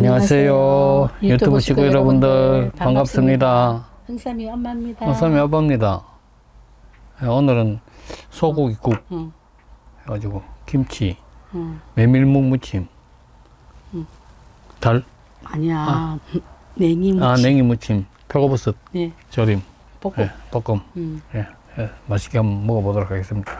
안녕하세요. 유튜브 식구 여러분들 반갑습니다. 흥삼이 엄마입니다. 어삼이 아빠입니다. 예, 오늘은 소고기국 응, 해가지고 김치, 응. 메밀묵 무침, 달, 아니야. 냉이 무침. 아 냉이 무침, 표고버섯 네, 절임, 볶음. 예, 볶음, 음. 예, 예, 맛있게 한번 먹어보도록 하겠습니다.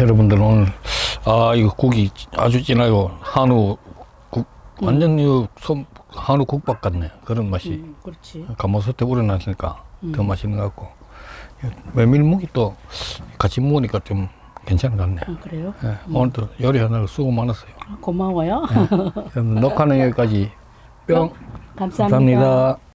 여러분들 오늘 아 이거 국이 아주 진하고 한우 국 완전 이 솜, 한우 국밥 같네 그런 맛이 음, 그렇지. 가마솥에 우려놨으니까 더 맛있는 것 같고 메밀묵이 또 같이 먹으니까 좀 괜찮은 것 같네. 아, 그래요? 예, 오늘도 요리 하느라 수고 많았어요. 아, 고마워요. 그럼 녹화는 여기까지 뿅. 감사합니다. 감사합니다.